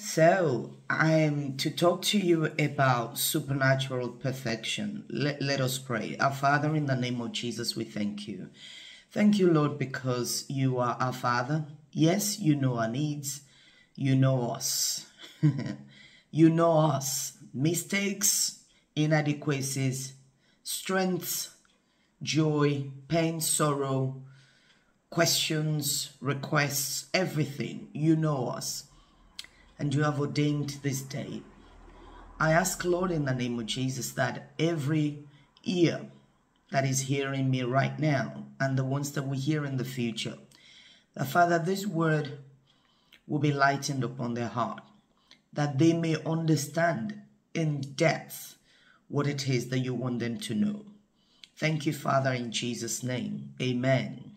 So, I'm to talk to you about supernatural perfection. Let, let us pray. Our Father, in the name of Jesus, we thank you. Thank you, Lord, because you are our Father. Yes, you know our needs. You know us. you know us. Mistakes, inadequacies, strengths, joy, pain, sorrow, questions, requests, everything. You know us and you have ordained this day. I ask, Lord, in the name of Jesus, that every ear that is hearing me right now and the ones that we hear in the future, that Father, this word will be lightened upon their heart, that they may understand in depth what it is that you want them to know. Thank you, Father, in Jesus' name. Amen.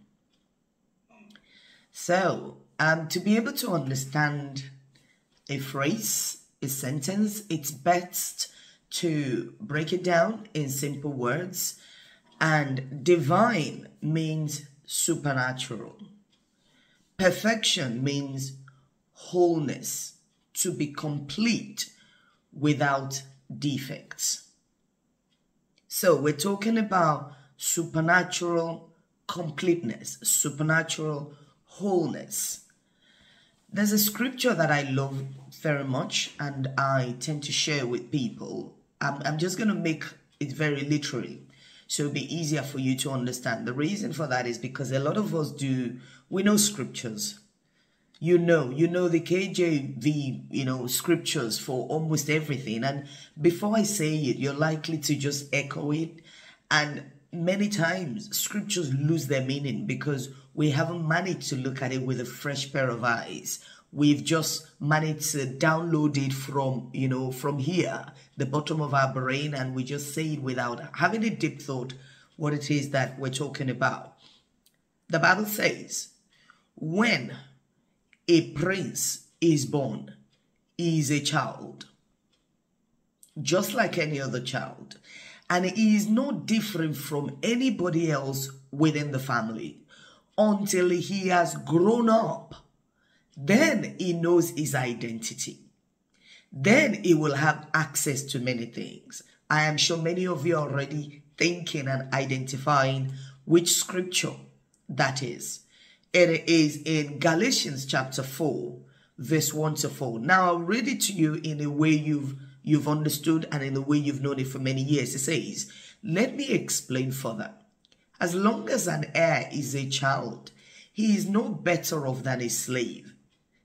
So, um, to be able to understand a phrase, a sentence, it's best to break it down in simple words. And divine means supernatural. Perfection means wholeness, to be complete without defects. So we're talking about supernatural completeness, supernatural wholeness. There's a scripture that I love very much and I tend to share with people. I'm, I'm just going to make it very literally so it'll be easier for you to understand. The reason for that is because a lot of us do, we know scriptures. You know, you know the KJV, you know, scriptures for almost everything. And before I say it, you're likely to just echo it. And many times scriptures lose their meaning because we haven't managed to look at it with a fresh pair of eyes. We've just managed to download it from you know from here the bottom of our brain and we just say it without having a deep thought what it is that we're talking about. The bible says when a prince is born he is a child just like any other child and he is no different from anybody else within the family until he has grown up. Then he knows his identity. Then he will have access to many things. I am sure many of you are already thinking and identifying which scripture that is. It is in Galatians chapter 4, verse 1 to 4. Now I'll read it to you in a way you've you've understood and in the way you've known it for many years. It says, Let me explain further. As long as an heir is a child, he is no better off than a slave.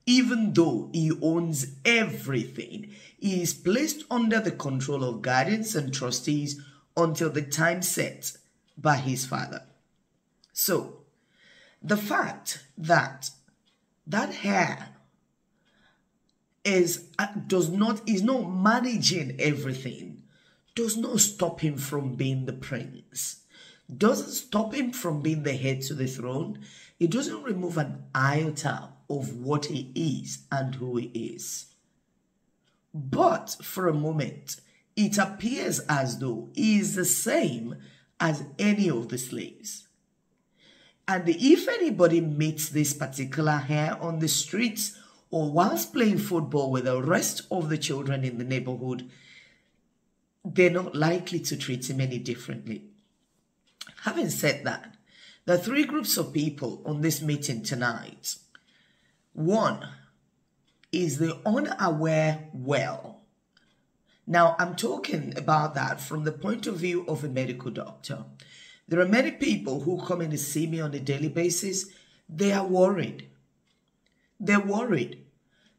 Even though he owns everything, he is placed under the control of guardians and trustees until the time set by his father. So, the fact that that heir is uh, does not is not managing everything does not stop him from being the prince doesn't stop him from being the head to the throne. It doesn't remove an iota of what he is and who he is. But for a moment, it appears as though he is the same as any of the slaves. And if anybody meets this particular hair on the streets or whilst playing football with the rest of the children in the neighborhood, they're not likely to treat him any differently. Having said that, there are three groups of people on this meeting tonight. One is the unaware well. Now, I'm talking about that from the point of view of a medical doctor. There are many people who come in to see me on a daily basis. They are worried. They're worried.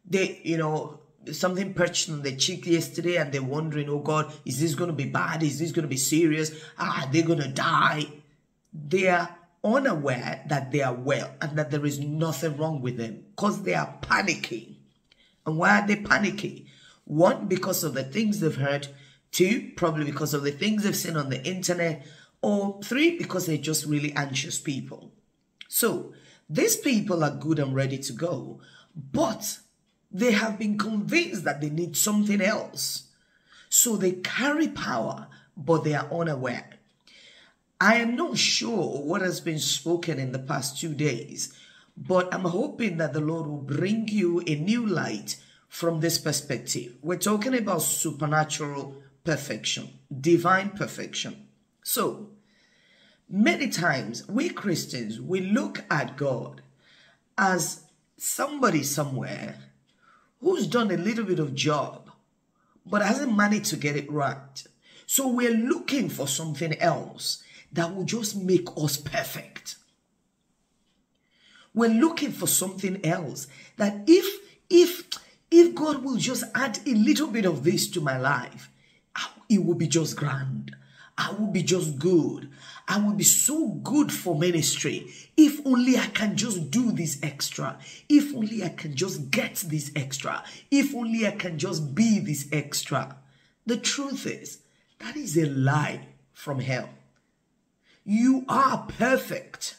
They, you know, something perched on their cheek yesterday and they're wondering, oh God, is this going to be bad? Is this going to be serious? Ah, they're going to die. They are unaware that they are well and that there is nothing wrong with them because they are panicking. And why are they panicking? One, because of the things they've heard. Two, probably because of the things they've seen on the internet. Or three, because they're just really anxious people. So, these people are good and ready to go, but they have been convinced that they need something else. So they carry power, but they are unaware. I am not sure what has been spoken in the past two days, but I'm hoping that the Lord will bring you a new light from this perspective. We're talking about supernatural perfection, divine perfection. So, many times we Christians, we look at God as somebody somewhere who's done a little bit of job but hasn't managed to get it right. So we're looking for something else that will just make us perfect. We're looking for something else that if if if God will just add a little bit of this to my life, it will be just grand. I will be just good. I will be so good for ministry. If only I can just do this extra. If only I can just get this extra. If only I can just be this extra. The truth is, that is a lie from hell. You are perfect.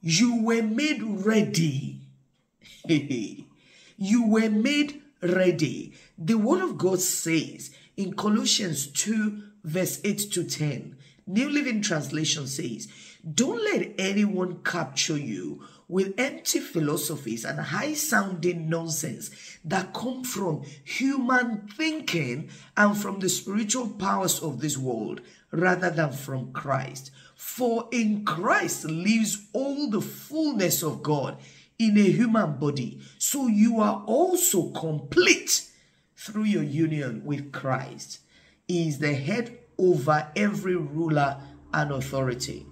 You were made ready. you were made ready. The word of God says in Colossians 2, verse 8 to 10, New Living Translation says, Don't let anyone capture you with empty philosophies and high sounding nonsense that come from human thinking and from the spiritual powers of this world rather than from Christ. For in Christ lives all the fullness of God in a human body. So you are also complete through your union with Christ. He is the head over every ruler and authority.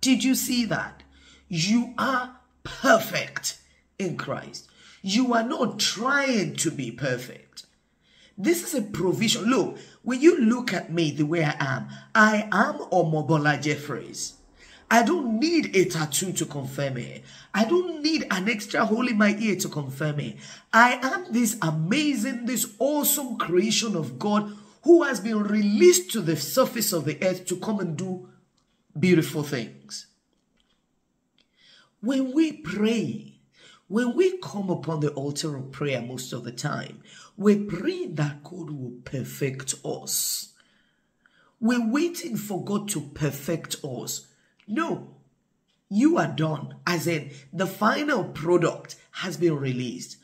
Did you see that? You are perfect in Christ. You are not trying to be perfect. This is a provision. Look, when you look at me the way I am, I am Omobola Jeffries. I don't need a tattoo to confirm it. I don't need an extra hole in my ear to confirm it. I am this amazing, this awesome creation of God who has been released to the surface of the earth to come and do beautiful things. When we pray, when we come upon the altar of prayer most of the time, we pray that God will perfect us. We're waiting for God to perfect us. No, you are done. As in, the final product has been released.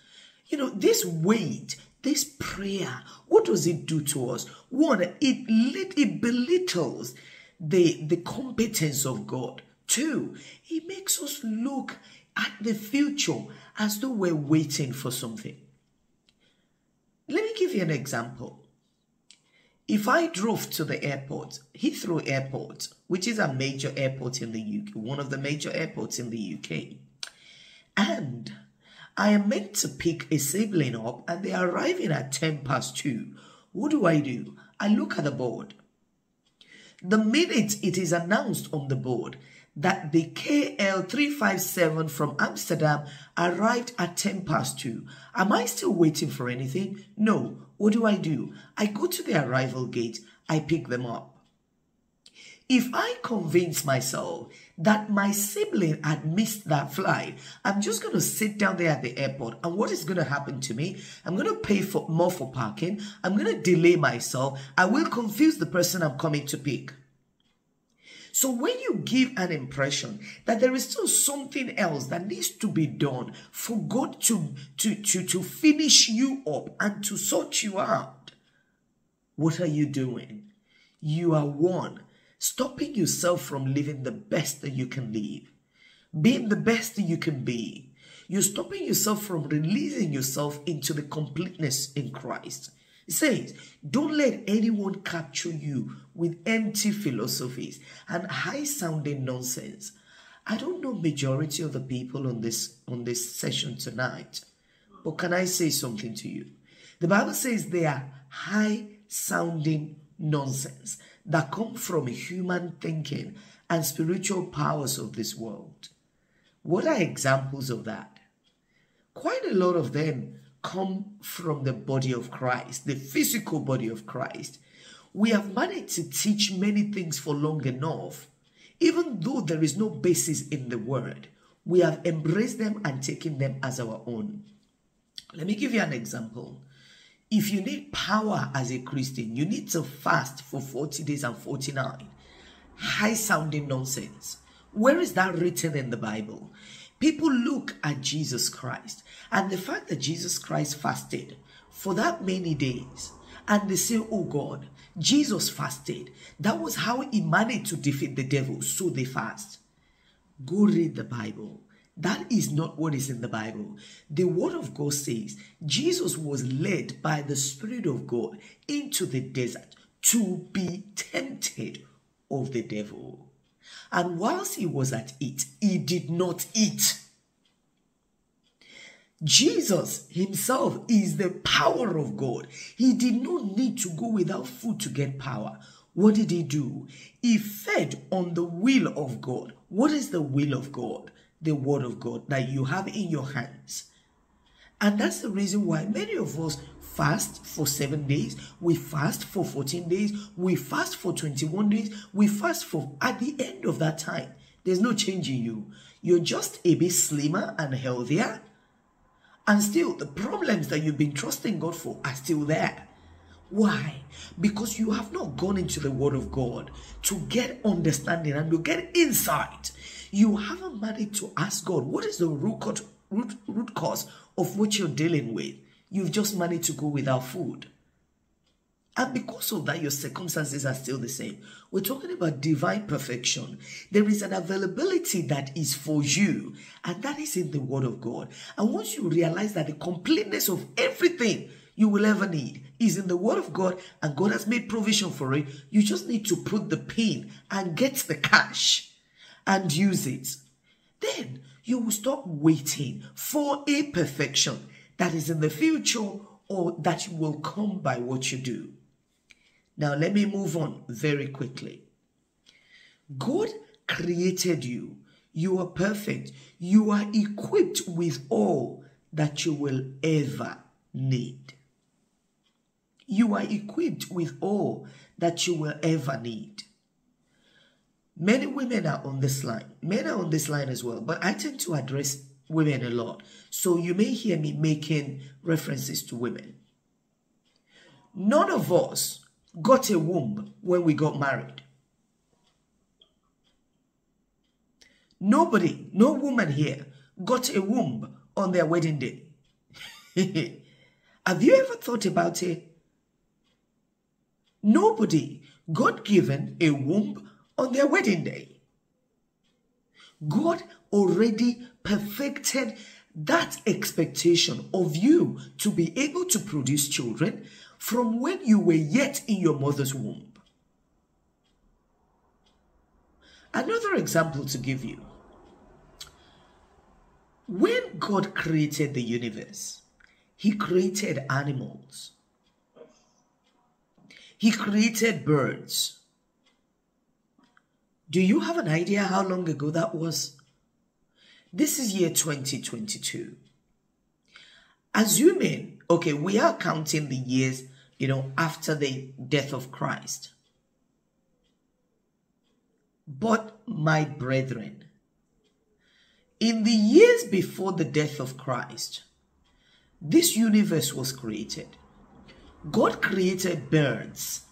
You know, this wait, this prayer, what does it do to us? One, it, it belittles the, the competence of God. Two, it makes us look at the future as though we're waiting for something. Let me give you an example. If I drove to the airport, Heathrow Airport, which is a major airport in the UK, one of the major airports in the UK, and I am meant to pick a sibling up and they are arriving at 10 past 2, what do I do? I look at the board. The minute it is announced on the board that the KL357 from Amsterdam arrived at 10 past 2. Am I still waiting for anything? No. What do I do? I go to the arrival gate. I pick them up. If I convince myself that my sibling had missed that flight, I'm just going to sit down there at the airport. And what is going to happen to me? I'm going to pay for more for parking. I'm going to delay myself. I will confuse the person I'm coming to pick. So when you give an impression that there is still something else that needs to be done for God to, to, to, to finish you up and to sort you out, what are you doing? You are one, stopping yourself from living the best that you can live, being the best that you can be. You're stopping yourself from releasing yourself into the completeness in Christ. It says, don't let anyone capture you with empty philosophies and high-sounding nonsense. I don't know majority of the people on this on this session tonight, but can I say something to you? The Bible says they are high-sounding nonsense that come from human thinking and spiritual powers of this world. What are examples of that? Quite a lot of them come from the body of Christ, the physical body of Christ. We have managed to teach many things for long enough, even though there is no basis in the word. We have embraced them and taken them as our own. Let me give you an example. If you need power as a Christian, you need to fast for 40 days and 49. High sounding nonsense. Where is that written in the Bible? People look at Jesus Christ and the fact that Jesus Christ fasted for that many days and they say, Oh God, Jesus fasted. That was how he managed to defeat the devil. So they fast. Go read the Bible. That is not what is in the Bible. The Word of God says Jesus was led by the Spirit of God into the desert to be tempted of the devil. And whilst he was at it, he did not eat. Jesus himself is the power of God. He did not need to go without food to get power. What did he do? He fed on the will of God. What is the will of God? The word of God that you have in your hands. And that's the reason why many of us fast for seven days, we fast for 14 days, we fast for 21 days, we fast for at the end of that time. There's no change in you. You're just a bit slimmer and healthier. And still, the problems that you've been trusting God for are still there. Why? Because you have not gone into the Word of God to get understanding and to get insight. You haven't managed to ask God, what is the root root, root cause of what you're dealing with? You've just managed to go without food. And because of that, your circumstances are still the same. We're talking about divine perfection. There is an availability that is for you, and that is in the Word of God. And once you realize that the completeness of everything you will ever need is in the Word of God, and God has made provision for it, you just need to put the pin and get the cash and use it. Then you will stop waiting for a perfection that is in the future or that will come by what you do. Now, let me move on very quickly. God created you. You are perfect. You are equipped with all that you will ever need. You are equipped with all that you will ever need. Many women are on this line. Men are on this line as well, but I tend to address women a lot. So you may hear me making references to women. None of us got a womb when we got married. Nobody, no woman here got a womb on their wedding day. Have you ever thought about it? Nobody got given a womb on their wedding day. God already perfected that expectation of you to be able to produce children from when you were yet in your mother's womb. Another example to give you. When God created the universe, He created animals, He created birds. Do you have an idea how long ago that was? This is year 2022. Assuming, okay, we are counting the years you know, after the death of Christ. But, my brethren, in the years before the death of Christ, this universe was created. God created birds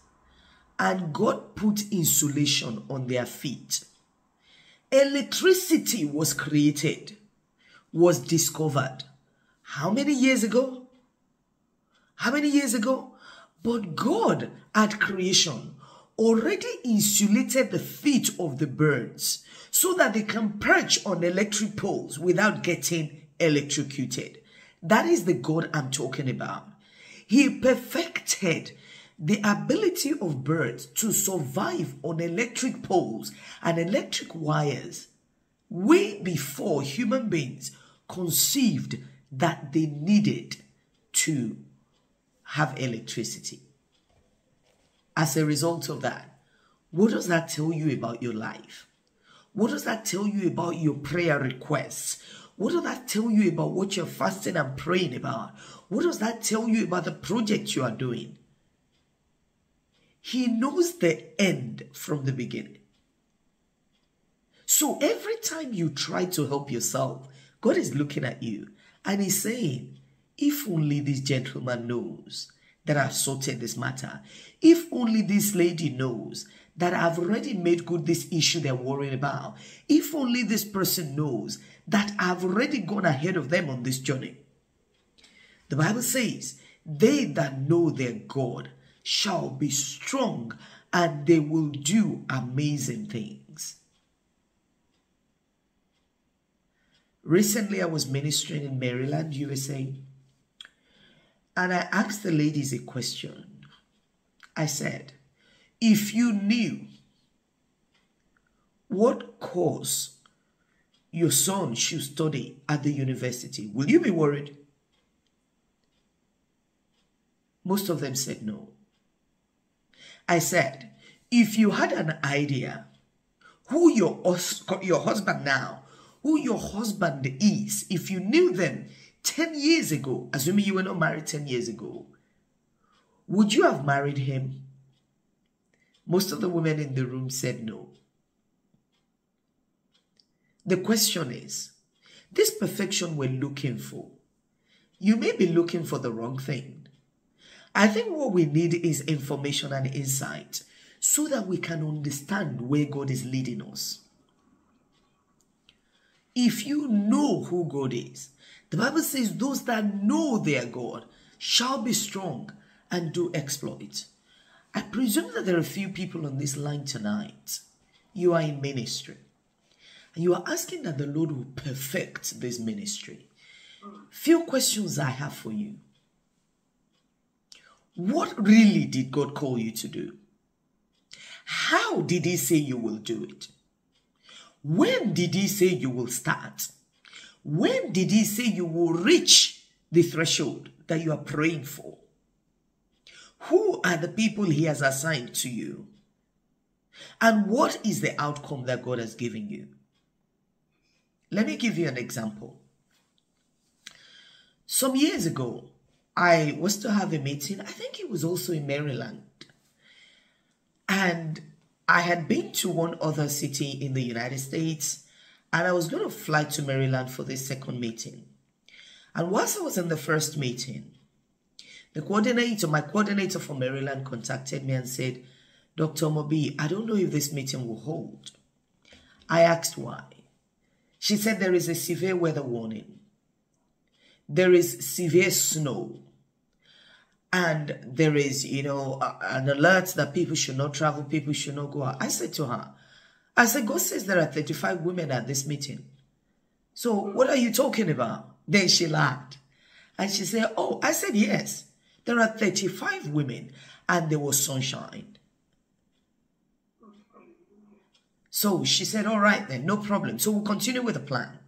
and God put insulation on their feet. Electricity was created, was discovered. How many years ago? How many years ago? But God at creation already insulated the feet of the birds so that they can perch on electric poles without getting electrocuted. That is the God I'm talking about. He perfected the ability of birds to survive on electric poles and electric wires way before human beings conceived that they needed to have electricity. As a result of that, what does that tell you about your life? What does that tell you about your prayer requests? What does that tell you about what you're fasting and praying about? What does that tell you about the project you are doing? He knows the end from the beginning. So every time you try to help yourself, God is looking at you and He's saying, if only this gentleman knows that I've sorted this matter. If only this lady knows that I've already made good this issue they're worrying about. If only this person knows that I've already gone ahead of them on this journey. The Bible says, They that know their God shall be strong and they will do amazing things. Recently, I was ministering in Maryland, USA, and I asked the ladies a question. I said, If you knew what course your son should study at the university, will you be worried? Most of them said no. I said, if you had an idea who your, your husband now, who your husband is, if you knew them 10 years ago, assuming you were not married 10 years ago, would you have married him? Most of the women in the room said no. The question is, this perfection we're looking for, you may be looking for the wrong thing. I think what we need is information and insight so that we can understand where God is leading us. If you know who God is, the Bible says those that know their God shall be strong and do exploits. I presume that there are a few people on this line tonight. You are in ministry. And you are asking that the Lord will perfect this ministry. Few questions I have for you. What really did God call you to do? How did He say you will do it? When did He say you will start? When did He say you will reach the threshold that you are praying for? Who are the people He has assigned to you? And what is the outcome that God has given you? Let me give you an example. Some years ago, I was to have a meeting. I think it was also in Maryland. And I had been to one other city in the United States and I was going to fly to Maryland for this second meeting. And whilst I was in the first meeting, the coordinator, my coordinator for Maryland contacted me and said, Dr. Mobi, I don't know if this meeting will hold. I asked why. She said there is a severe weather warning. There is severe snow and there is, you know, an alert that people should not travel, people should not go out. I said to her, I said, God says there are 35 women at this meeting. So what are you talking about? Then she laughed. And she said, oh, I said, yes, there are 35 women and there was sunshine. So she said, all right then, no problem. So we'll continue with the plan.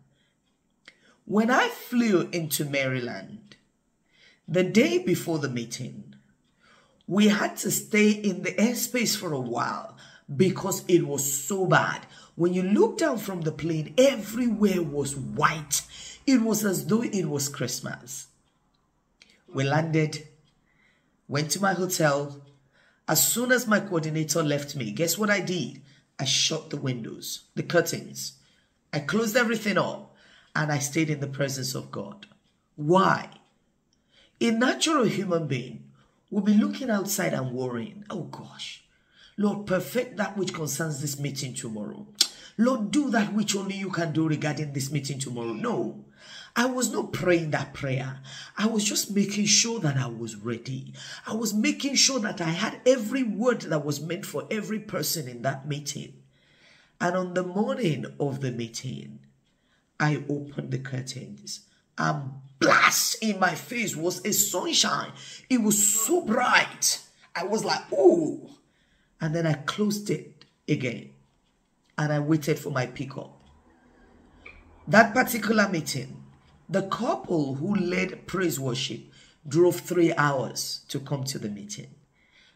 When I flew into Maryland, the day before the meeting, we had to stay in the airspace for a while because it was so bad. When you look down from the plane, everywhere was white. It was as though it was Christmas. We landed, went to my hotel. As soon as my coordinator left me, guess what I did? I shut the windows, the curtains. I closed everything up and I stayed in the presence of God. Why? A natural human being will be looking outside and worrying. Oh gosh. Lord, perfect that which concerns this meeting tomorrow. Lord, do that which only you can do regarding this meeting tomorrow. No, I was not praying that prayer. I was just making sure that I was ready. I was making sure that I had every word that was meant for every person in that meeting. And on the morning of the meeting, I opened the curtains and blast in my face was a sunshine. It was so bright. I was like, oh. And then I closed it again. And I waited for my pickup. That particular meeting, the couple who led praise worship drove three hours to come to the meeting.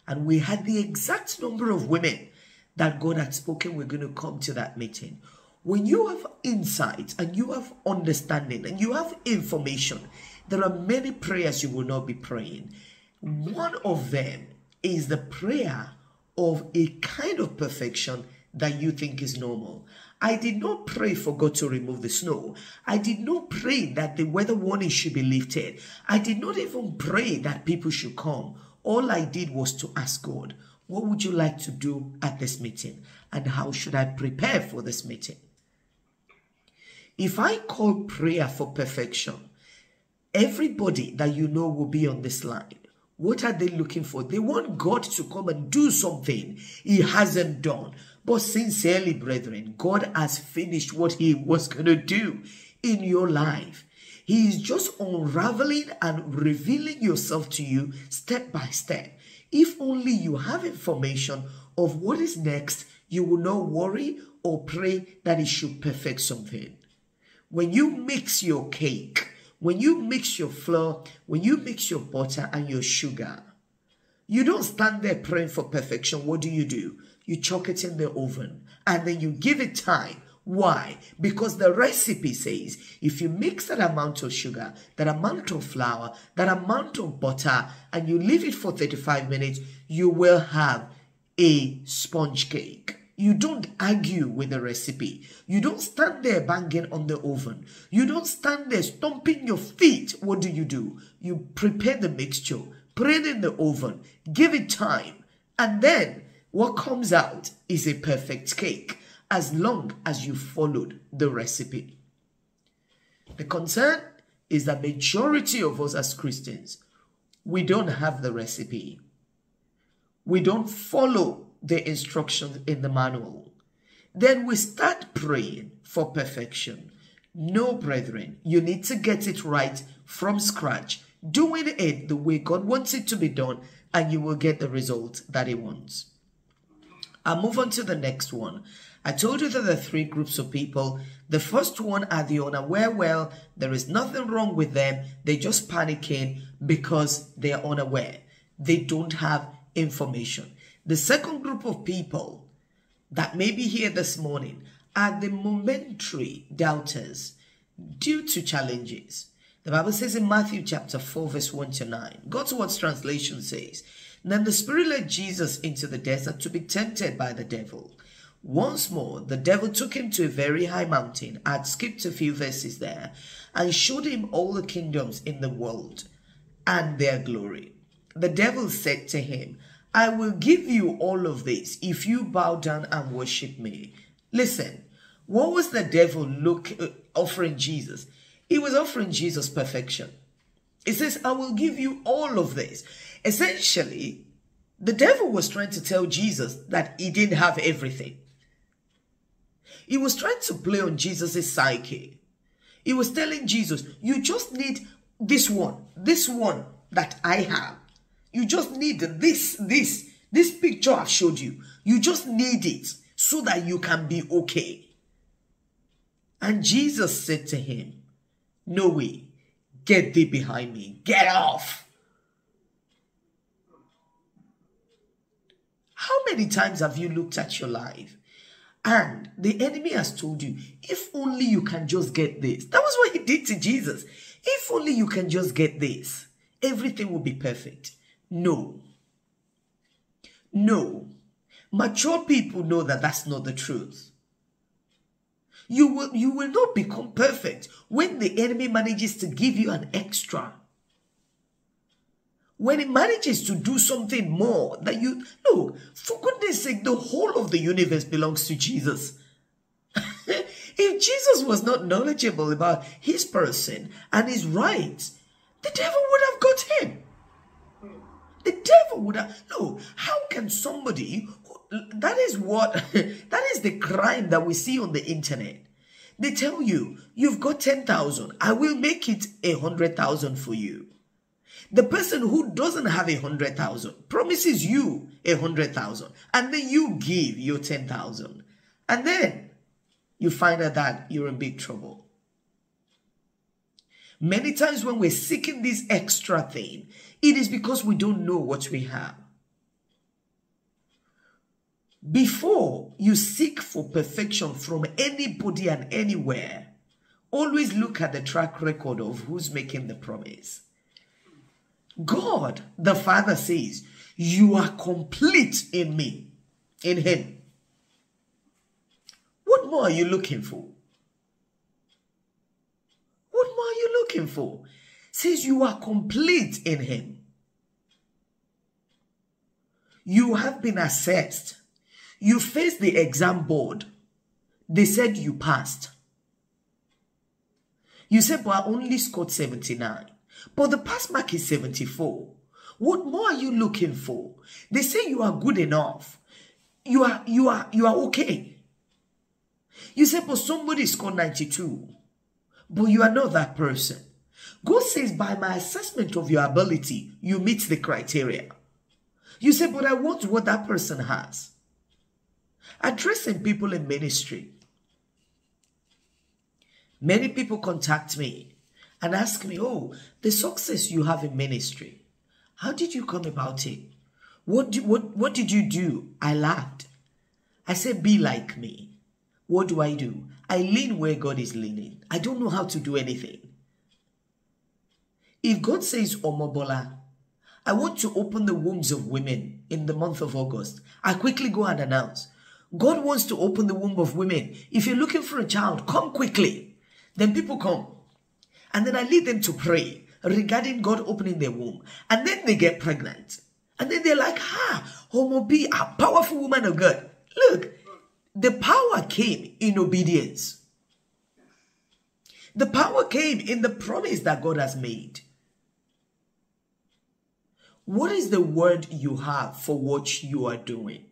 And we had the exact number of women that God had spoken were going to come to that meeting when you have insights and you have understanding and you have information, there are many prayers you will not be praying. One of them is the prayer of a kind of perfection that you think is normal. I did not pray for God to remove the snow. I did not pray that the weather warning should be lifted. I did not even pray that people should come. All I did was to ask God, what would you like to do at this meeting? And how should I prepare for this meeting? If I call prayer for perfection, everybody that you know will be on this line. What are they looking for? They want God to come and do something He hasn't done. But sincerely, brethren, God has finished what He was going to do in your life. He is just unraveling and revealing yourself to you step by step. If only you have information of what is next, you will not worry or pray that He should perfect something. When you mix your cake, when you mix your flour, when you mix your butter and your sugar, you don't stand there praying for perfection. What do you do? You chuck it in the oven and then you give it time. Why? Because the recipe says if you mix that amount of sugar, that amount of flour, that amount of butter, and you leave it for 35 minutes, you will have a sponge cake. You don't argue with the recipe. You don't stand there banging on the oven. You don't stand there stomping your feet. What do you do? You prepare the mixture, put it in the oven, give it time, and then what comes out is a perfect cake as long as you followed the recipe. The concern is that majority of us as Christians, we don't have the recipe. We don't follow the instructions in the manual. Then we start praying for perfection. No, brethren, you need to get it right from scratch, doing it the way God wants it to be done, and you will get the result that He wants. I'll move on to the next one. I told you that there are three groups of people. The first one are the unaware. Well, there is nothing wrong with them. They're just panicking because they are unaware. They don't have information. The second group of people that may be here this morning are the momentary doubters due to challenges. The Bible says in Matthew chapter 4 verse 1 to 9, God's Word's translation says, Then the Spirit led Jesus into the desert to be tempted by the devil. Once more, the devil took him to a very high mountain. I'd skipped a few verses there and showed him all the kingdoms in the world and their glory. The devil said to him, I will give you all of this if you bow down and worship me. Listen, what was the devil look uh, offering Jesus? He was offering Jesus perfection. He says, I will give you all of this. Essentially, the devil was trying to tell Jesus that he didn't have everything. He was trying to play on Jesus' psyche. He was telling Jesus, you just need this one, this one that I have. You just need this, this, this picture I've showed you. You just need it so that you can be okay. And Jesus said to him, No way, get thee behind me, get off. How many times have you looked at your life and the enemy has told you, if only you can just get this? That was what he did to Jesus. If only you can just get this, everything will be perfect. No. No. Mature people know that that's not the truth. You will, you will not become perfect when the enemy manages to give you an extra. When it manages to do something more that you, no, for goodness sake, the whole of the universe belongs to Jesus. if Jesus was not knowledgeable about his person and his rights, the devil would have got him. The devil would have, no, how can somebody, that is what, that is the crime that we see on the internet. They tell you, you've got 10,000, I will make it a 100,000 for you. The person who doesn't have a 100,000 promises you a 100,000 and then you give your 10,000. And then you find out that you're in big trouble. Many times when we're seeking this extra thing, it is because we don't know what we have. Before you seek for perfection from anybody and anywhere, always look at the track record of who's making the promise. God, the Father says, You are complete in me, in Him. What more are you looking for? What more are you looking for? Says you are complete in him. You have been assessed. You faced the exam board. They said you passed. You say, but I only scored 79. But the pass mark is 74. What more are you looking for? They say you are good enough. You are, you are, you are okay. You say, but somebody scored 92. But you are not that person. God says, by my assessment of your ability, you meet the criteria. You say, but I want what that person has. Addressing people in ministry. Many people contact me and ask me, oh, the success you have in ministry, how did you come about it? What, do, what, what did you do? I laughed. I said, be like me. What do I do? I lean where God is leaning. I don't know how to do anything. If God says, Omobola, I want to open the wombs of women in the month of August, I quickly go and announce, God wants to open the womb of women. If you're looking for a child, come quickly. Then people come. And then I lead them to pray regarding God opening their womb. And then they get pregnant. And then they're like, ah, Homo be a powerful woman of God. Look, the power came in obedience. The power came in the promise that God has made. What is the word you have for what you are doing?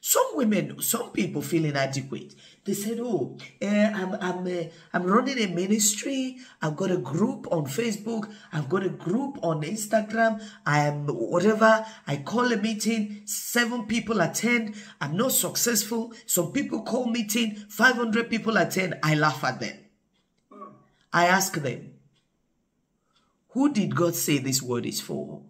Some women, some people feel inadequate. They said, "Oh, uh, I'm I'm uh, I'm running a ministry. I've got a group on Facebook. I've got a group on Instagram. I am whatever. I call a meeting. Seven people attend. I'm not successful. Some people call meeting. Five hundred people attend. I laugh at them. I ask them, who did God say this word is for?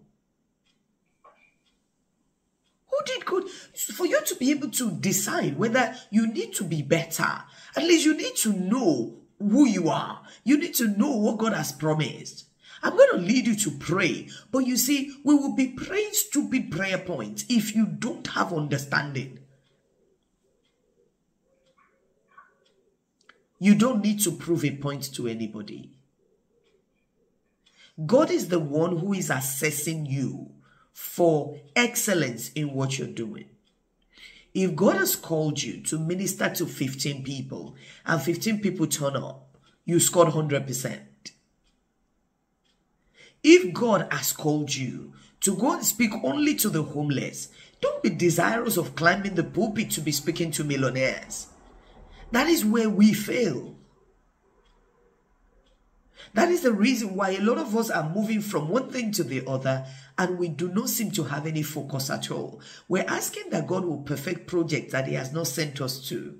Who did God? For you to be able to decide whether you need to be better, at least you need to know who you are. You need to know what God has promised. I'm going to lead you to pray. But you see, we will be praying stupid prayer points if you don't have understanding. You don't need to prove a point to anybody. God is the one who is assessing you for excellence in what you're doing. If God has called you to minister to 15 people and 15 people turn up, you scored 100%. If God has called you to go and speak only to the homeless, don't be desirous of climbing the pulpit to be speaking to millionaires. That is where we fail. That is the reason why a lot of us are moving from one thing to the other and we do not seem to have any focus at all. We're asking that God will perfect projects that He has not sent us to.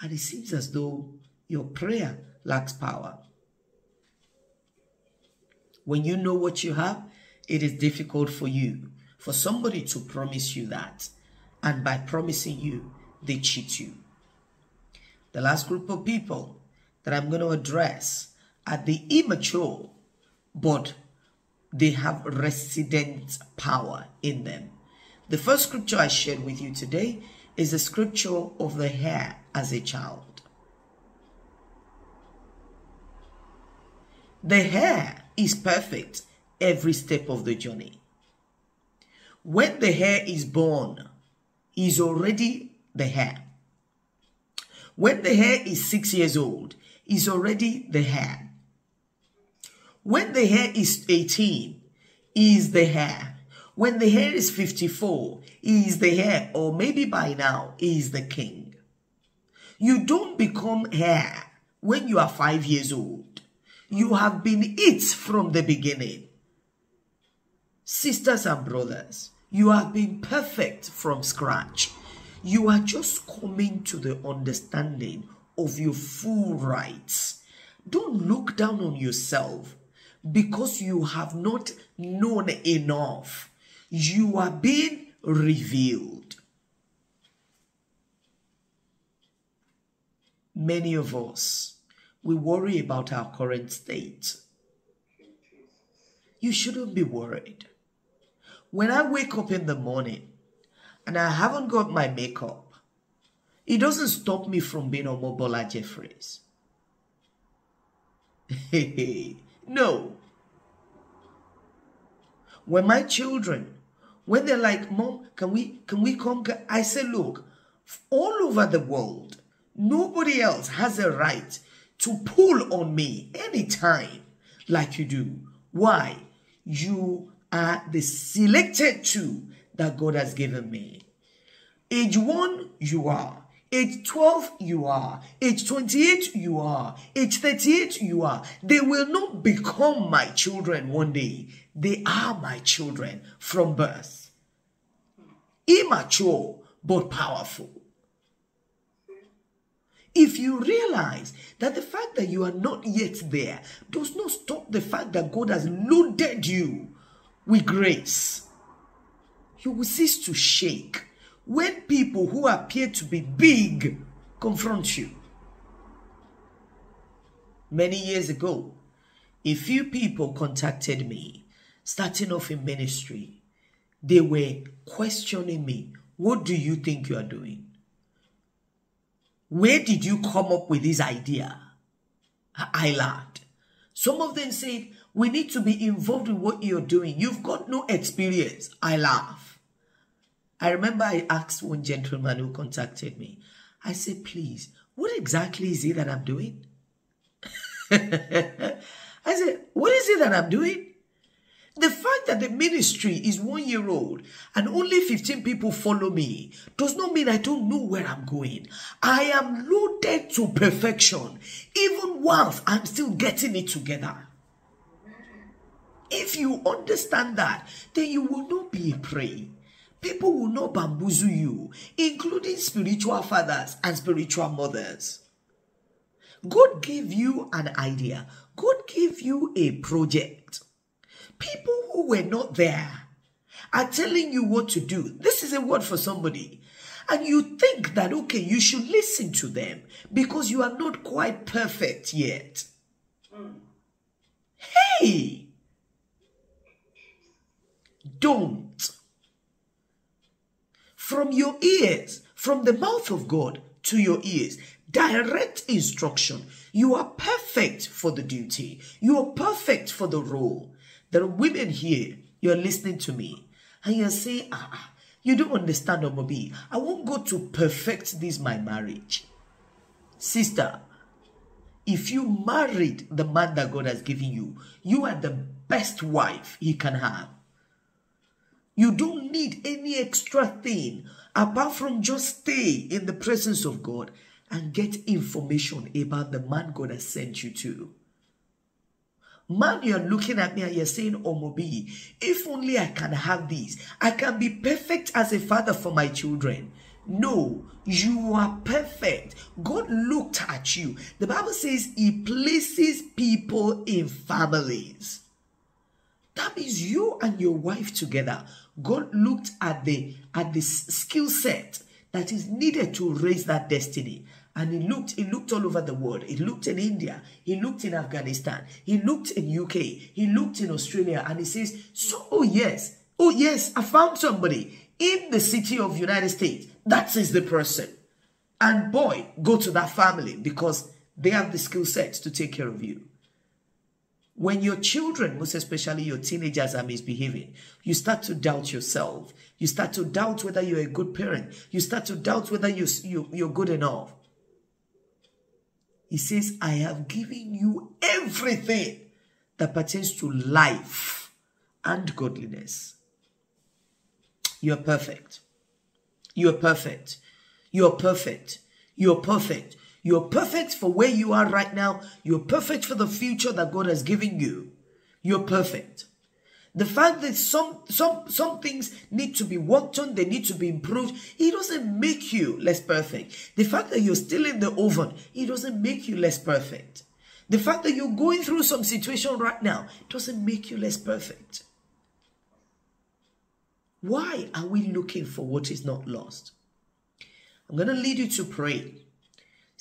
And it seems as though your prayer lacks power. When you know what you have, it is difficult for you, for somebody to promise you that. And by promising you, they cheat you. The last group of people that I'm going to address are the immature, but they have resident power in them. The first scripture I shared with you today is the scripture of the hair as a child. The hair is perfect every step of the journey. When the hair is born, is already the hair. When the hair is six years old, is already the hair. When the hair is 18, is the hair. When the hair is 54, is the hair, or maybe by now, is the king. You don't become hair when you are five years old. You have been it from the beginning. Sisters and brothers, you have been perfect from scratch. You are just coming to the understanding of your full rights. Don't look down on yourself because you have not known enough. You are being revealed. Many of us, we worry about our current state. You shouldn't be worried. When I wake up in the morning and I haven't got my makeup, it doesn't stop me from being Omobola Jeffries. no. When my children, when they're like, Mom, can we can we come? I say, look, all over the world, Nobody else has a right to pull on me anytime like you do. Why? You are the selected two that God has given me. Age 1, you are. Age 12, you are. Age 28, you are. Age 38, you are. They will not become my children one day. They are my children from birth. Immature, but powerful. If you realize that the fact that you are not yet there does not stop the fact that God has loaded you with grace, you will cease to shake when people who appear to be big confront you. Many years ago, a few people contacted me, starting off in ministry. They were questioning me, What do you think you are doing? Where did you come up with this idea? I laughed. Some of them said, We need to be involved in what you're doing. You've got no experience. I laugh. I remember I asked one gentleman who contacted me, I said, Please, what exactly is it that I'm doing? I said, What is it that I'm doing? The fact that the ministry is one year old and only 15 people follow me does not mean I don't know where I'm going. I am loaded to perfection, even whilst I'm still getting it together. If you understand that, then you will not be a prey. People will not bamboozle you, including spiritual fathers and spiritual mothers. God gave you an idea. God gave you a project. People who were not there are telling you what to do. This is a word for somebody. And you think that, okay, you should listen to them because you are not quite perfect yet. Mm. Hey! Don't. From your ears, from the mouth of God to your ears, direct instruction. You are perfect for the duty. You are perfect for the role. There are women here, you're listening to me, and you're saying, ah, ah you don't understand, Omobi. I won't go to perfect this my marriage. Sister, if you married the man that God has given you, you are the best wife he can have. You don't need any extra thing apart from just stay in the presence of God and get information about the man God has sent you to. Man, you're looking at me and you're saying, oh, Omobi, if only I can have this, I can be perfect as a father for my children. No, you are perfect. God looked at you. The Bible says He places people in families. That means you and your wife together. God looked at the at the skill set that is needed to raise that destiny. And he looked, he looked all over the world. He looked in India. He looked in Afghanistan. He looked in UK. He looked in Australia. And he says, so, oh yes, oh yes, I found somebody in the city of United States. That is the person. And boy, go to that family because they have the skill set to take care of you. When your children, most especially your teenagers, are misbehaving, you start to doubt yourself. You start to doubt whether you're a good parent. You start to doubt whether you, you, you're good enough. He says, I have given you everything that pertains to life and godliness. You are perfect. You are perfect. You are perfect. You are perfect. You are perfect for where you are right now. You're perfect for the future that God has given you. You're perfect. The fact that some some some things need to be worked on, they need to be improved, it doesn't make you less perfect. The fact that you're still in the oven, it doesn't make you less perfect. The fact that you're going through some situation right now it doesn't make you less perfect. Why are we looking for what is not lost? I'm going to lead you to pray.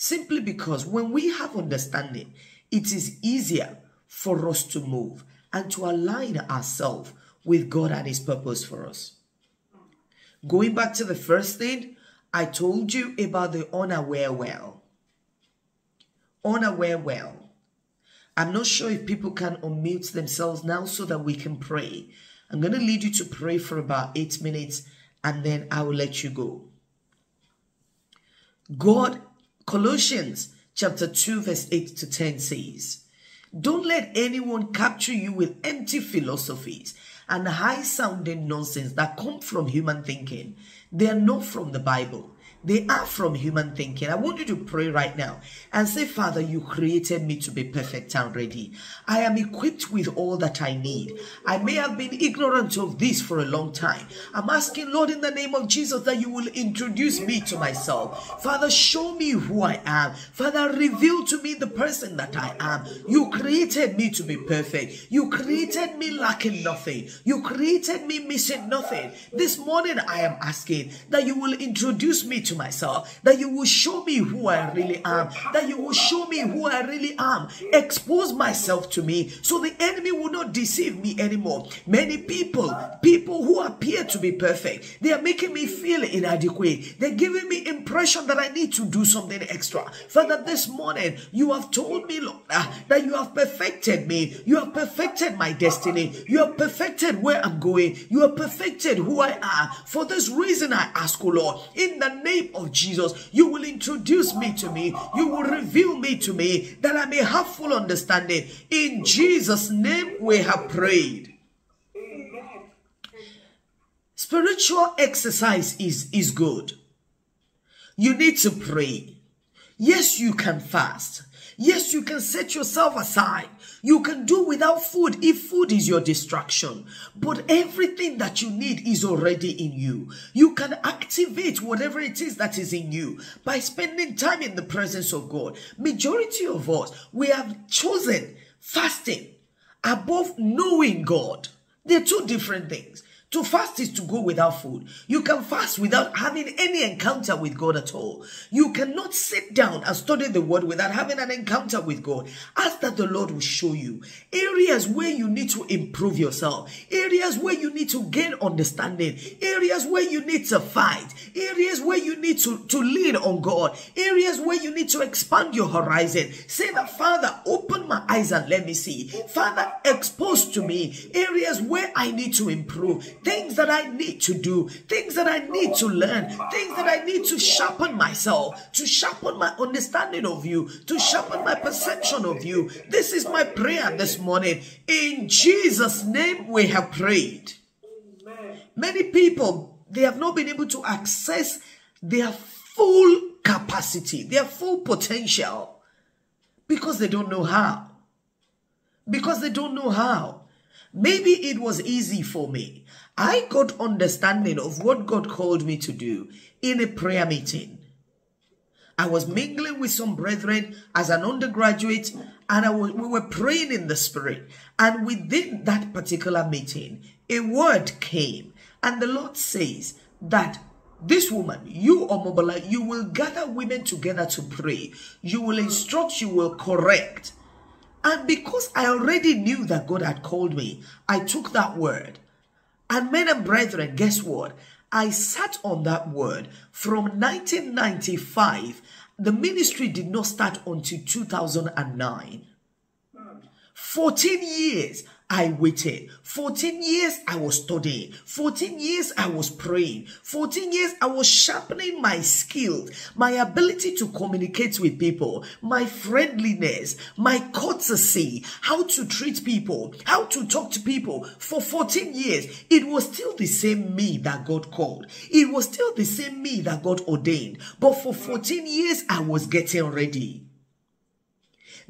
Simply because when we have understanding, it is easier for us to move and to align ourselves with God and His purpose for us. Going back to the first thing, I told you about the unaware well. Unaware well. I'm not sure if people can unmute themselves now so that we can pray. I'm going to lead you to pray for about eight minutes and then I will let you go. God Colossians chapter 2 verse 8 to 10 says, Don't let anyone capture you with empty philosophies and high sounding nonsense that come from human thinking. They are not from the Bible. They are from human thinking. I want you to pray right now and say, Father, you created me to be perfect and ready. I am equipped with all that I need. I may have been ignorant of this for a long time. I'm asking, Lord, in the name of Jesus, that you will introduce me to myself. Father, show me who I am. Father, reveal to me the person that I am. You created me to be perfect. You created me lacking nothing. You created me missing nothing. This morning, I am asking that you will introduce me to myself, that you will show me who I really am, that you will show me who I really am. Expose myself to me so the enemy will not deceive me anymore. Many people, people who appear to be perfect, they are making me feel inadequate. They're giving me impression that I need to do something extra. Father, this morning you have told me, Lord, uh, that you have perfected me. You have perfected my destiny. You have perfected where I'm going. You have perfected who I am. For this reason, I ask, O Lord, in the name name of Jesus, you will introduce me to me. You will reveal me to me that I may have full understanding. In Jesus' name, we have prayed. Spiritual exercise is, is good. You need to pray. Yes, you can fast. Yes, you can set yourself aside. You can do without food if food is your distraction. But everything that you need is already in you. You can activate whatever it is that is in you by spending time in the presence of God. Majority of us, we have chosen fasting above knowing God. They're two different things. To fast is to go without food. You can fast without having any encounter with God at all. You cannot sit down and study the word without having an encounter with God. Ask that the Lord will show you areas where you need to improve yourself, areas where you need to gain understanding, areas where you need to fight, areas where you need to, to lean on God, areas where you need to expand your horizon. Say that, Father, open my eyes and let me see. Father, expose to me areas where I need to improve things that I need to do, things that I need to learn, things that I need to sharpen myself, to sharpen my understanding of you, to sharpen my perception of you. This is my prayer this morning. In Jesus' name, we have prayed. Many people, they have not been able to access their full capacity, their full potential, because they don't know how. Because they don't know how. Maybe it was easy for me. I got understanding of what God called me to do in a prayer meeting. I was mingling with some brethren as an undergraduate and was, we were praying in the spirit. And within that particular meeting, a word came and the Lord says that this woman, you Omobola, you will gather women together to pray. You will instruct, you will correct. And because I already knew that God had called me, I took that word and men and brethren, guess what? I sat on that word from 1995. The ministry did not start until 2009. 14 years I waited. 14 years I was studying. 14 years I was praying. 14 years I was sharpening my skills, my ability to communicate with people, my friendliness, my courtesy, how to treat people, how to talk to people. For 14 years, it was still the same me that God called. It was still the same me that God ordained. But for 14 years, I was getting ready.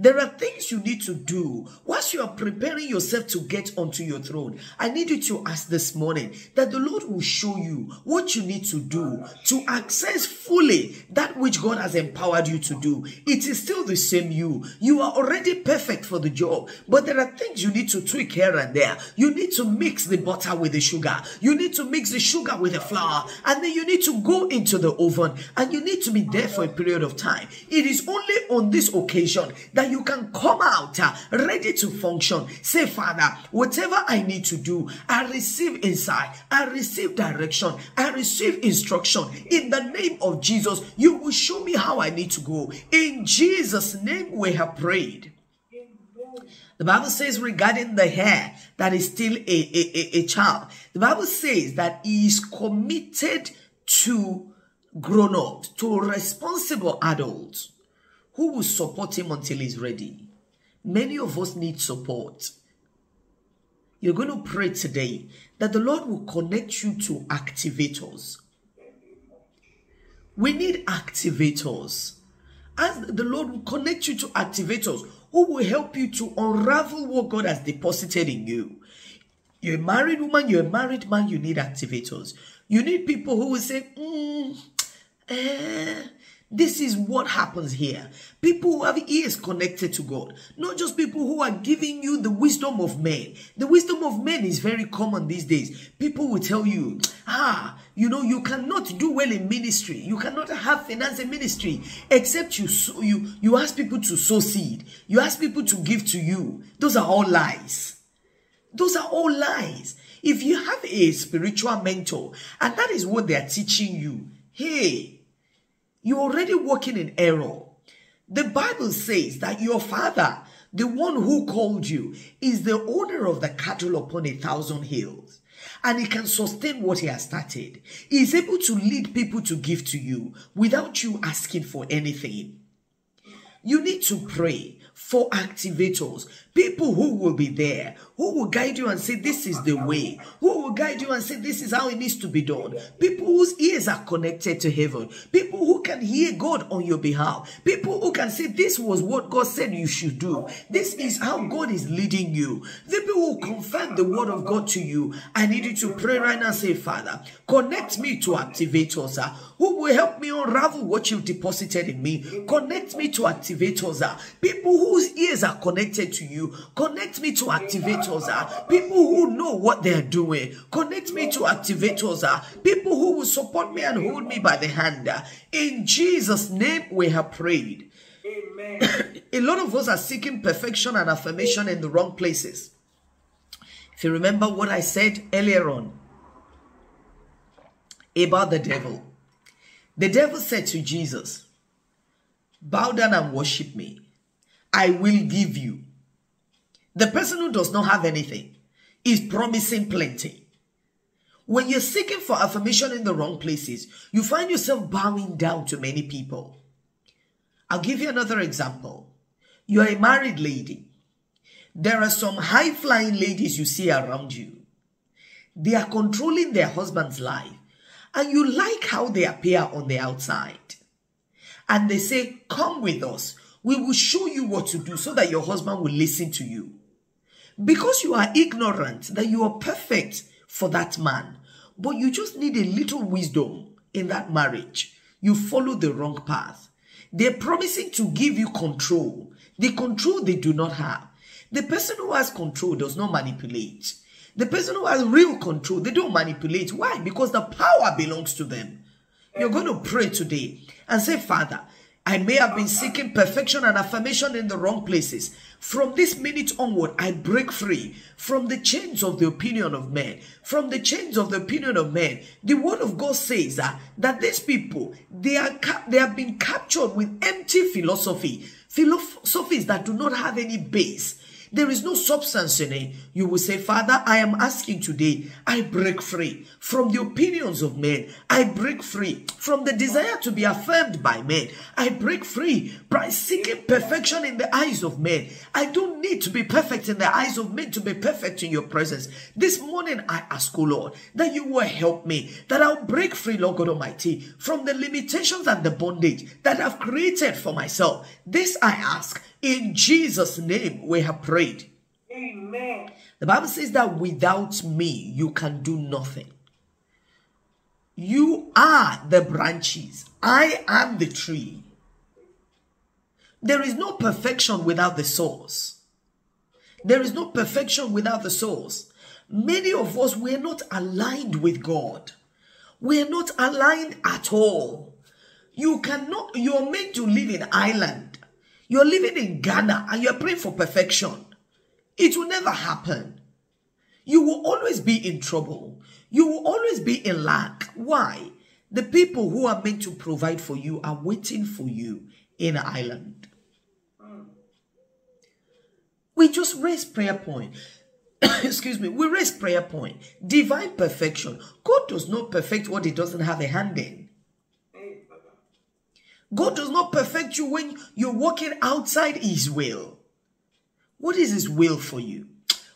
There are things you need to do whilst you are preparing yourself to get onto your throne. I need you to ask this morning that the Lord will show you what you need to do to access fully that which God has empowered you to do. It is still the same you. You are already perfect for the job, but there are things you need to tweak here and there. You need to mix the butter with the sugar. You need to mix the sugar with the flour, and then you need to go into the oven and you need to be there for a period of time. It is only on this occasion that you can come out uh, ready to function. Say, Father, whatever I need to do, I receive insight, I receive direction, I receive instruction. In the name of Jesus, you will show me how I need to go. In Jesus' name, we have prayed. The Bible says regarding the hair that is still a, a, a, a child, the Bible says that he is committed to grown ups, to responsible adults who will support him until he's ready. Many of us need support. You're going to pray today that the Lord will connect you to activators. We need activators. As the Lord will connect you to activators who will help you to unravel what God has deposited in you. You're a married woman, you're a married man, you need activators. You need people who will say, mm, eh, this is what happens here. People who have ears connected to God, not just people who are giving you the wisdom of men. The wisdom of men is very common these days. People will tell you, ah, you know, you cannot do well in ministry. You cannot have finance in ministry except you sow, you you ask people to sow seed. You ask people to give to you. Those are all lies. Those are all lies. If you have a spiritual mentor and that is what they are teaching you, hey, you're already working in error. The Bible says that your father, the one who called you, is the owner of the cattle upon a thousand hills. And he can sustain what he has started. He is able to lead people to give to you without you asking for anything. You need to pray for activators, people who will be there, who will guide you and say, This is the way, who will guide you and say, This is how it needs to be done. People whose ears are connected to heaven, people who can hear God on your behalf, people who can say, This was what God said you should do, this is how God is leading you. The people who confirm the word of God to you. I need you to pray right now and say, Father, connect me to activators uh, who will help me unravel what you've deposited in me. Connect me to activators, uh, people whose ears are connected to you Connect me to activators, uh, people who know what they're doing. Connect me to activators, uh, people who will support me and hold me by the hand. Uh. In Jesus' name, we have prayed. Amen. A lot of us are seeking perfection and affirmation in the wrong places. If you remember what I said earlier on about the devil, the devil said to Jesus, Bow down and worship me. I will give you the person who does not have anything is promising plenty. When you're seeking for affirmation in the wrong places, you find yourself bowing down to many people. I'll give you another example. You're a married lady. There are some high flying ladies you see around you. They are controlling their husband's life and you like how they appear on the outside. And they say, come with us. We will show you what to do so that your husband will listen to you. Because you are ignorant that you are perfect for that man, but you just need a little wisdom in that marriage. You follow the wrong path. They're promising to give you control. The control they do not have. The person who has control does not manipulate. The person who has real control, they don't manipulate. Why? Because the power belongs to them. You're going to pray today and say, Father, I may have been seeking perfection and affirmation in the wrong places. From this minute onward, I break free from the chains of the opinion of men. From the chains of the opinion of men. The word of God says uh, that these people, they are they have been captured with empty philosophy. Philosophies that do not have any base there is no substance in it. You will say, Father, I am asking today, I break free from the opinions of men. I break free from the desire to be affirmed by men. I break free by seeking perfection in the eyes of men. I don't need to be perfect in the eyes of men to be perfect in your presence. This morning, I ask, O Lord, that you will help me, that I'll break free, Lord God Almighty, from the limitations and the bondage that I've created for myself. This I ask in Jesus' name, we have prayed. Amen. The Bible says that without me, you can do nothing. You are the branches. I am the tree. There is no perfection without the source. There is no perfection without the source. Many of us, we're not aligned with God. We're not aligned at all. You cannot, you're meant to live in Ireland. You're living in Ghana and you're praying for perfection. It will never happen. You will always be in trouble. You will always be in lack. Why? The people who are meant to provide for you are waiting for you in Ireland. We just raise prayer point. Excuse me. We raise prayer point. Divine perfection. God does not perfect what he doesn't have a hand in. God does not perfect you when you're walking outside His will. What is His will for you?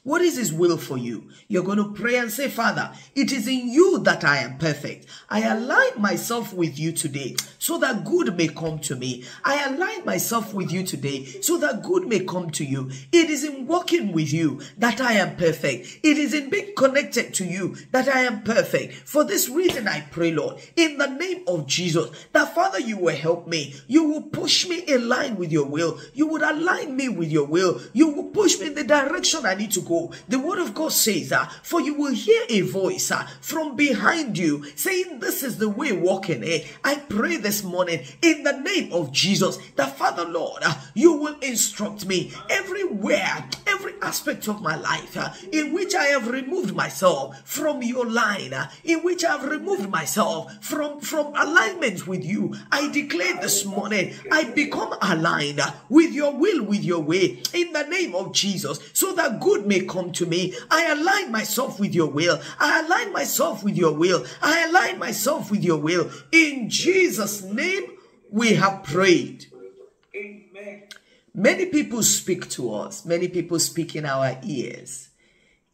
What is His will for you? You're going to pray and say, Father, it is in you that I am perfect. I align myself with you today so that good may come to me. I align myself with you today so that good may come to you. It is in walking with you that I am perfect. It is in being connected to you that I am perfect. For this reason, I pray, Lord, in the name of Jesus, that Father, you will help me. You will push me in line with your will. You would align me with your will. You will push me in the direction I need to go The word of God says, uh, For you will hear a voice uh, from behind you saying, This is the way walking. Eh? I pray this morning in the name of Jesus the Father Lord, uh, you will instruct me everywhere, every aspect of my life uh, in which I have removed myself from your line, uh, in which I have removed myself from, from alignment with you. I declare this morning, I become aligned with your will, with your way, in the name of Jesus, so that good may come to me. I align myself with your will. I align myself with your will. I align myself with your will. In Jesus' name, we have prayed. Amen. Many people speak to us. Many people speak in our ears.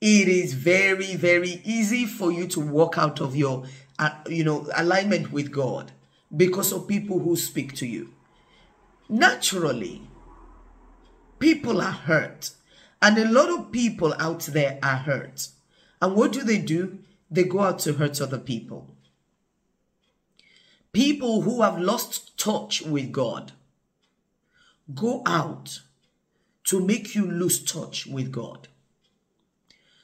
It is very, very easy for you to walk out of your, uh, you know, alignment with God because of people who speak to you. Naturally, people are hurt and a lot of people out there are hurt. And what do they do? They go out to hurt other people. People who have lost touch with God go out to make you lose touch with God.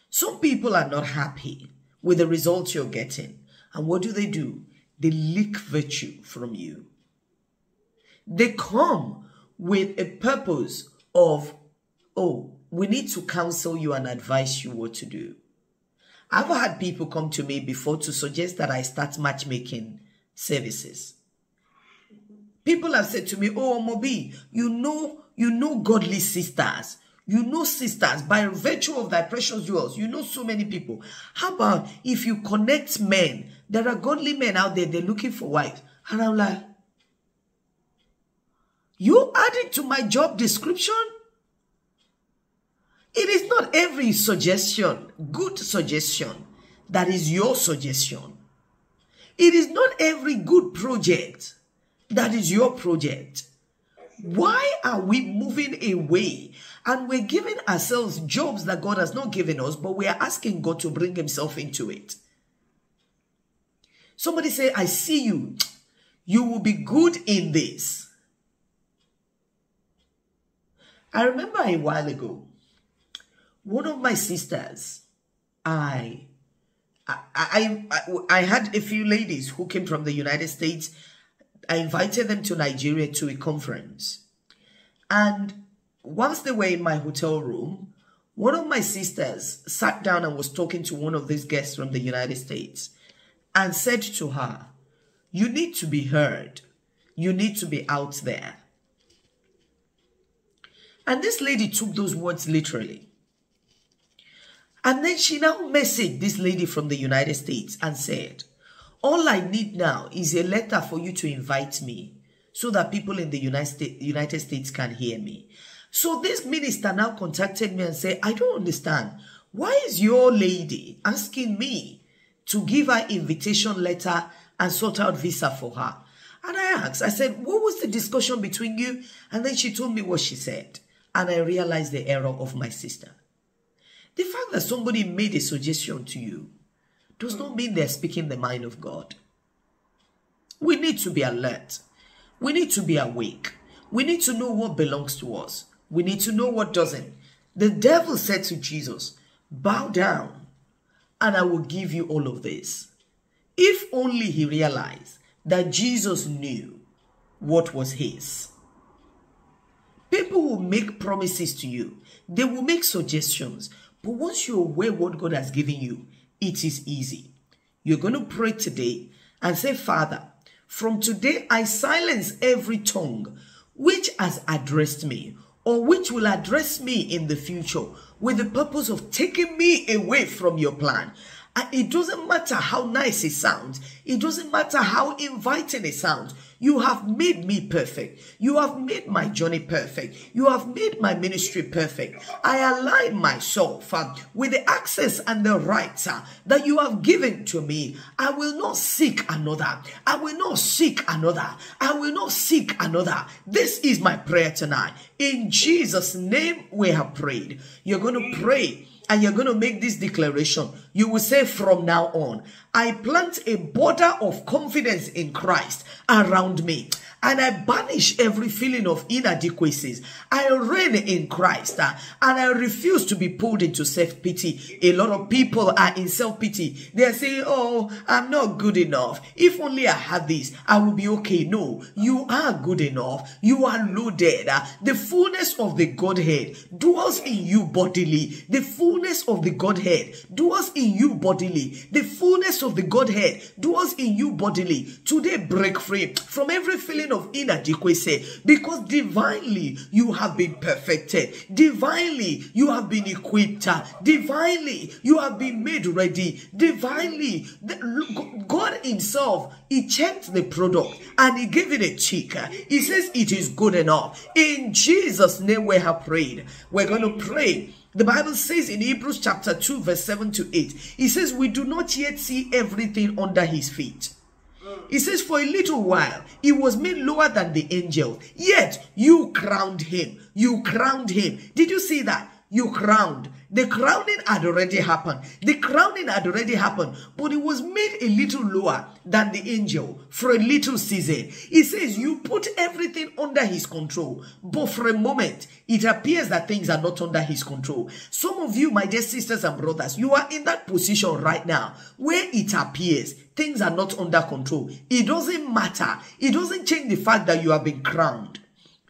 Some people are not happy with the results you're getting. And what do they do? They leak virtue from you. They come with a purpose of, oh, we need to counsel you and advise you what to do. I've had people come to me before to suggest that I start matchmaking services. People have said to me, Oh, Mobi, you know, you know godly sisters. You know sisters by virtue of thy precious jewels. You know so many people. How about if you connect men? There are godly men out there, they're looking for wives. And I'm like, you adding to my job description? It is not every suggestion, good suggestion, that is your suggestion. It is not every good project that is your project. Why are we moving away and we're giving ourselves jobs that God has not given us, but we are asking God to bring Himself into it? Somebody say, I see you. You will be good in this. I remember a while ago, one of my sisters, I, I, I, I, had a few ladies who came from the United States. I invited them to Nigeria to a conference. And once they were in my hotel room, one of my sisters sat down and was talking to one of these guests from the United States and said to her, You need to be heard. You need to be out there. And this lady took those words literally. And then she now messaged this lady from the United States and said, all I need now is a letter for you to invite me so that people in the United States can hear me. So this minister now contacted me and said, I don't understand. Why is your lady asking me to give her invitation letter and sort out visa for her? And I asked, I said, what was the discussion between you? And then she told me what she said. And I realized the error of my sister. The fact that somebody made a suggestion to you does not mean they're speaking the mind of God. We need to be alert. We need to be awake. We need to know what belongs to us. We need to know what doesn't. The devil said to Jesus, Bow down, and I will give you all of this. If only he realized that Jesus knew what was his. People will make promises to you, they will make suggestions, but once you're aware what God has given you, it is easy. You're going to pray today and say, Father, from today I silence every tongue which has addressed me or which will address me in the future with the purpose of taking me away from your plan. And it doesn't matter how nice it sounds. It doesn't matter how inviting it sounds. You have made me perfect. You have made my journey perfect. You have made my ministry perfect. I align myself uh, with the access and the rights uh, that you have given to me. I will not seek another. I will not seek another. I will not seek another. This is my prayer tonight. In Jesus' name, we have prayed. You're going to pray and you're going to make this declaration. You will say from now on, I plant a border of confidence in Christ around me and I banish every feeling of inadequacies. I reign in Christ uh, and I refuse to be pulled into self-pity. A lot of people are in self-pity. They are saying, oh, I'm not good enough. If only I had this, I will be okay. No, you are good enough. You are loaded. Uh, the fullness of the Godhead dwells in you bodily. The fullness of the Godhead dwells in you bodily. The fullness of the Godhead dwells in you bodily. Today, break free from every feeling of inadequacy because divinely you have been perfected. Divinely you have been equipped. Divinely you have been made ready. Divinely God himself he checked the product and he gave it a check. He says it is good enough. In Jesus name we have prayed. We're going to pray the Bible says in Hebrews chapter 2 verse 7 to 8, it says, we do not yet see everything under his feet. He says, For a little while, he was made lower than the angel. Yet you crowned him. You crowned him. Did you see that? You crowned. The crowning had already happened. The crowning had already happened. But it was made a little lower than the angel for a little season. He says, You put everything under his control. But for a moment, it appears that things are not under his control. Some of you, my dear sisters and brothers, you are in that position right now where it appears things are not under control. It doesn't matter. It doesn't change the fact that you have been crowned.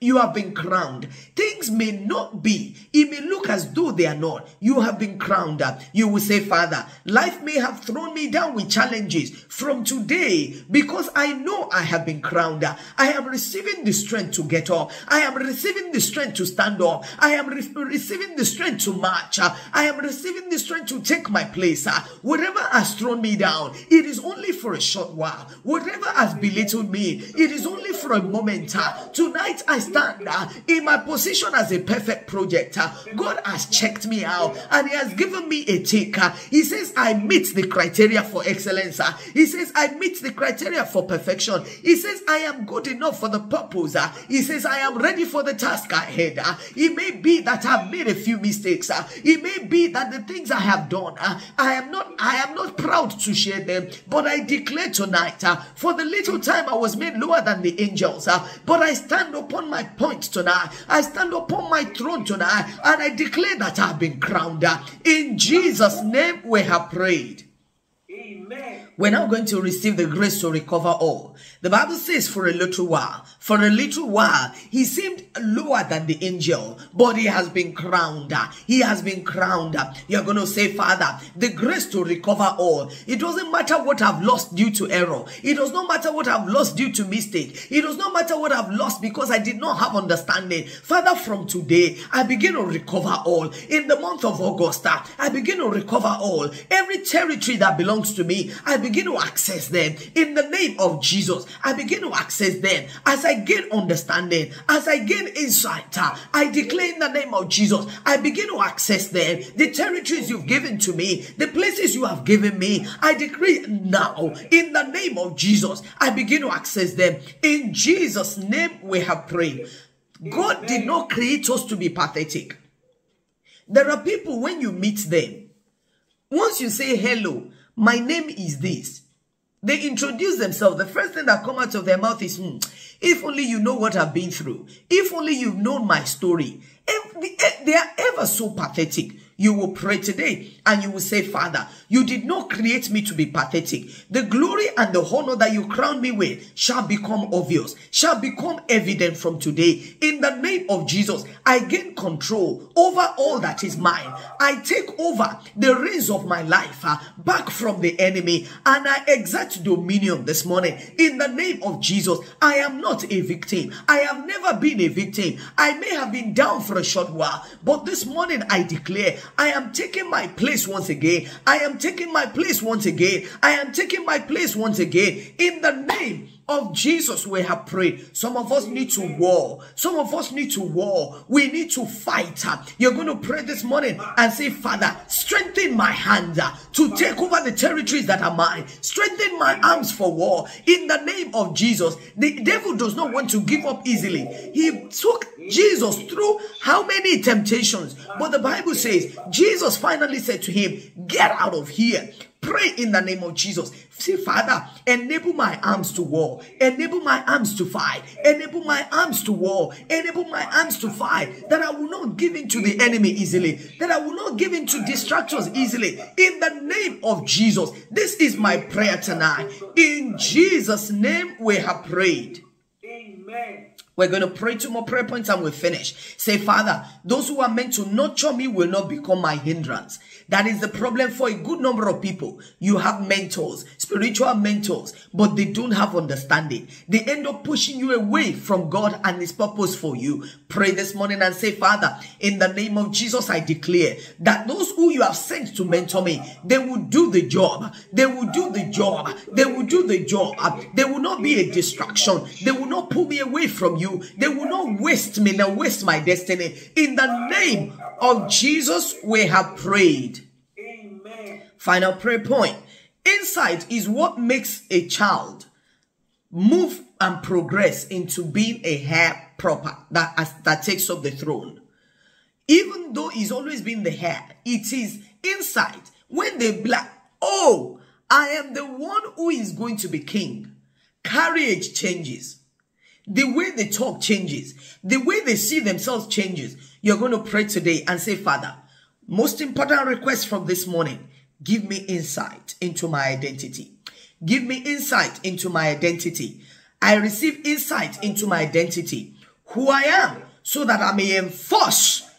You have been crowned. Things may not be. It may look as though they are not. You have been crowned. You will say, Father, life may have thrown me down with challenges. From today, because I know I have been crowned, I am receiving the strength to get up. I am receiving the strength to stand up. I am re receiving the strength to march. I am receiving the strength to take my place. Whatever has thrown me down, it is only for a short while. Whatever has belittled me, it is only for a moment. Tonight, I stand uh, in my position as a perfect project. God has checked me out and He has given me a tick. He says, I meet the criteria for excellence. He says, I meet the criteria for perfection. He says, I am good enough for the purpose. He says, I am ready for the task ahead. It may be that I've made a few mistakes. It may be that the things I have done, I am not, I am not proud to share them, but I declare tonight, for the little time I was made lower than the angels, but I stand upon my point tonight. I stand upon my throne tonight and I declare that I've been crowned. In Jesus' name we have prayed. Amen. We're now going to receive the grace to recover all. The Bible says for a little while, for a little while, he seemed lower than the angel, but he has been crowned. He has been crowned. You're going to say, Father, the grace to recover all. It doesn't matter what I've lost due to error. It does not matter what I've lost due to mistake. It does not matter what I've lost because I did not have understanding. Father, from today, I begin to recover all. In the month of August, I begin to recover all. Every territory that belongs to me, I begin to access them. In the name of Jesus, I begin to access them. As I gain understanding, as I gain insight, uh, I declare in the name of Jesus, I begin to access them. The territories you've given to me, the places you have given me, I decree now in the name of Jesus, I begin to access them. In Jesus' name we have prayed. God did not create us to be pathetic. There are people when you meet them, once you say hello, my name is this. They introduce themselves. The first thing that come out of their mouth is, hmm, if only you know what I've been through. If only you've known my story. They are ever so pathetic. You will pray today and you will say, Father, you did not create me to be pathetic. The glory and the honor that you crown me with shall become obvious, shall become evident from today. In the name of Jesus, I gain control over all that is mine. I take over the reins of my life uh, back from the enemy and I exert dominion this morning. In the name of Jesus, I am not a victim. I have never been a victim. I may have been down for a short while, but this morning I declare I am taking my place once again. I am taking my place once again. I am taking my place once again in the name of Jesus, we have prayed. Some of us need to war. Some of us need to war. We need to fight. You're going to pray this morning and say, Father, strengthen my hands to take over the territories that are mine. Strengthen my arms for war. In the name of Jesus, the devil does not want to give up easily. He took Jesus through how many temptations? But the Bible says Jesus finally said to him, Get out of here. Pray in the name of Jesus. Say, Father, enable my arms to war. Enable my arms to fight. Enable my arms to war. Enable my arms to fight. That I will not give in to the enemy easily. That I will not give in to distractions easily. In the name of Jesus. This is my prayer tonight. In Jesus' name we have prayed. Amen. We're going to pray two more prayer points and we'll finish. Say, Father, those who are meant to nurture me will not become my hindrance. That is the problem for a good number of people. You have mentors, spiritual mentors, but they don't have understanding. They end up pushing you away from God and His purpose for you. Pray this morning and say, Father, in the name of Jesus, I declare that those who you have sent to mentor me, they will do the job. They will do the job. They will do the job. They will not be a distraction. They will not pull me away from you. They will not waste me, nor waste my destiny. In the name of Jesus, we have prayed. Final prayer point. Insight is what makes a child move and progress into being a heir proper that, that takes up the throne. Even though he's always been the heir, it is insight when they black, oh, I am the one who is going to be king. Carriage changes. The way they talk changes. The way they see themselves changes. You're going to pray today and say, Father, most important request from this morning, give me insight into my identity. Give me insight into my identity. I receive insight into my identity, who I am, so that I may enforce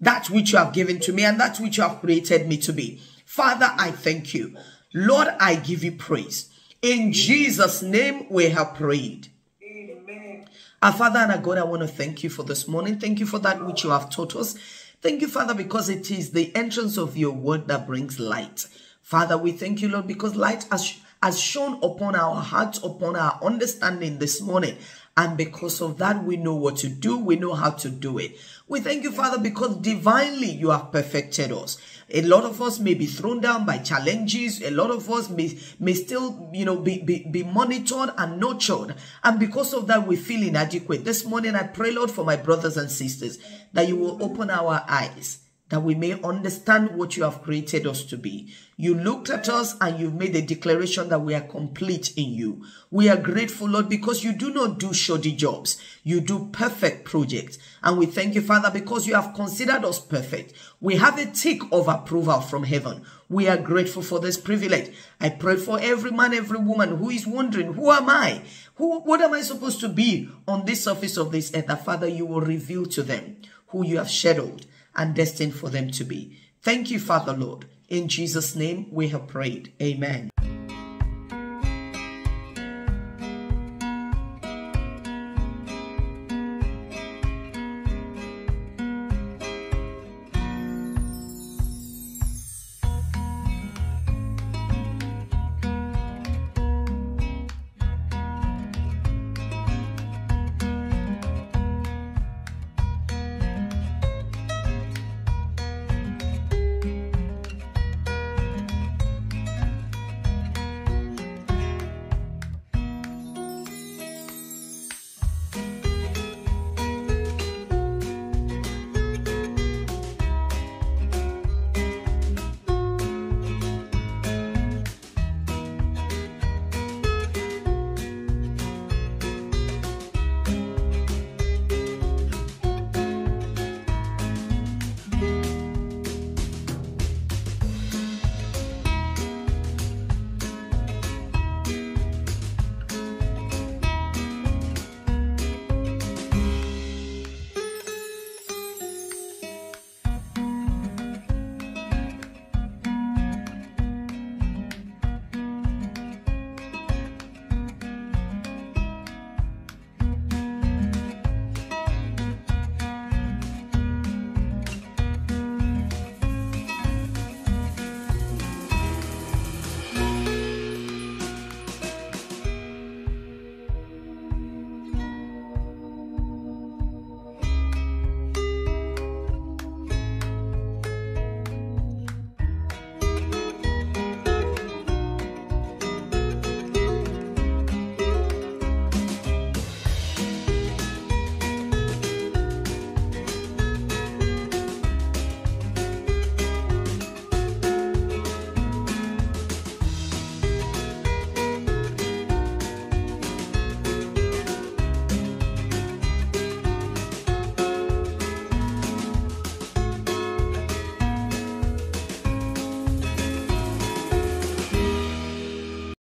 that which you have given to me and that which you have created me to be. Father, I thank you. Lord, I give you praise. In Jesus' name we have prayed. Amen. Our Father and our God, I want to thank you for this morning. Thank you for that which you have taught us. Thank you, Father, because it is the entrance of your word that brings light. Father, we thank you, Lord, because light has, has shone upon our hearts, upon our understanding this morning. And because of that, we know what to do. We know how to do it. We thank you, Father, because divinely you have perfected us. A lot of us may be thrown down by challenges. A lot of us may, may still, you know, be, be, be monitored and nurtured. And because of that, we feel inadequate. This morning, I pray, Lord, for my brothers and sisters, that you will open our eyes that we may understand what you have created us to be. You looked at us and you've made a declaration that we are complete in you. We are grateful, Lord, because you do not do shoddy jobs. You do perfect projects. And we thank you, Father, because you have considered us perfect. We have a tick of approval from heaven. We are grateful for this privilege. I pray for every man, every woman who is wondering, who am I? Who, what am I supposed to be on this surface of this earth? That, Father, you will reveal to them who you have shadowed and destined for them to be. Thank you, Father Lord. In Jesus' name we have prayed. Amen.